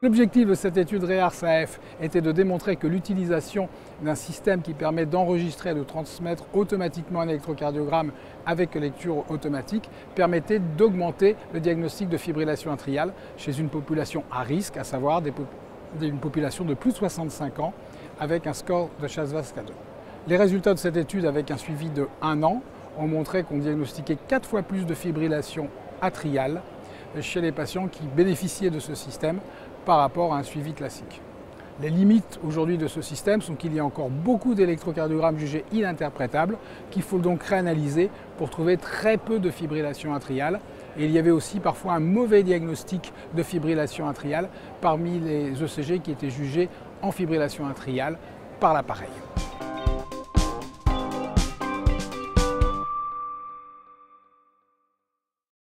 L'objectif de cette étude REARS-AF était de démontrer que l'utilisation d'un système qui permet d'enregistrer et de transmettre automatiquement un électrocardiogramme avec lecture automatique permettait d'augmenter le diagnostic de fibrillation atriale chez une population à risque, à savoir une population de plus de 65 ans avec un score de Chasvas 2 Les résultats de cette étude avec un suivi de 1 an ont montré qu'on diagnostiquait 4 fois plus de fibrillation atriale chez les patients qui bénéficiaient de ce système par rapport à un suivi classique. Les limites aujourd'hui de ce système sont qu'il y a encore beaucoup d'électrocardiogrammes jugés ininterprétables qu'il faut donc réanalyser pour trouver très peu de fibrillation atriale. Et il y avait aussi parfois un mauvais diagnostic de fibrillation atriale parmi les ECG qui étaient jugés en fibrillation atriale par l'appareil.